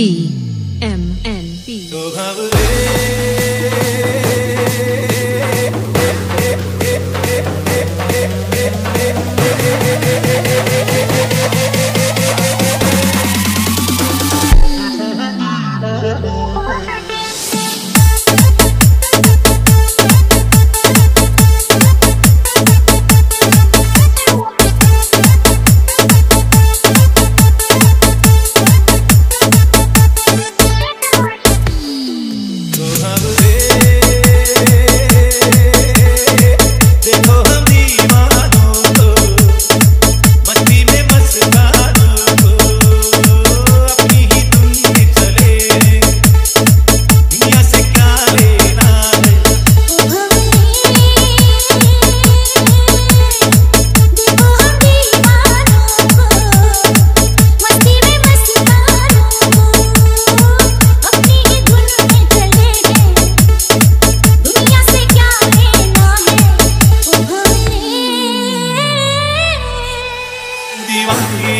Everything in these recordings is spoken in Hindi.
B M N B.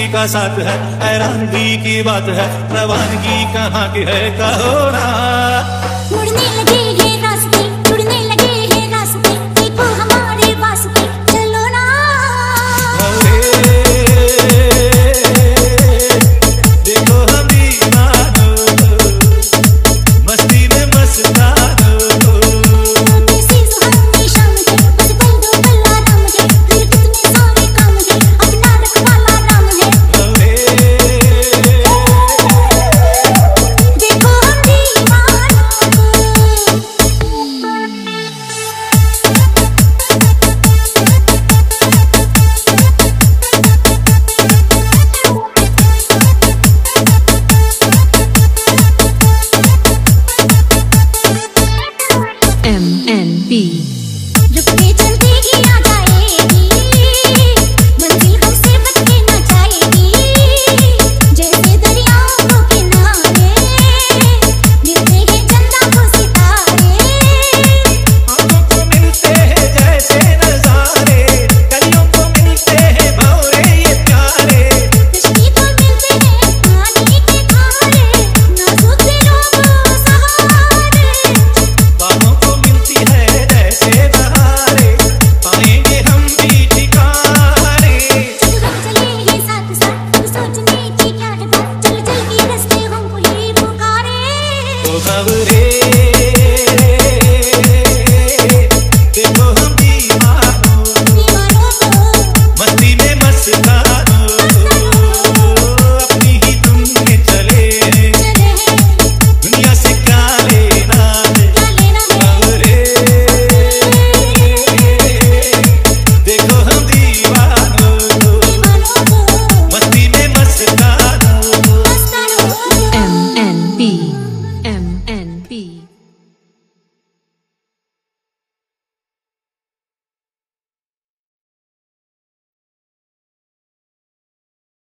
रानी का साथ है हैरानगी की बात है रवानगी कहाँ की है कहो ना। arrepie. ಪ್ರಭುರೇ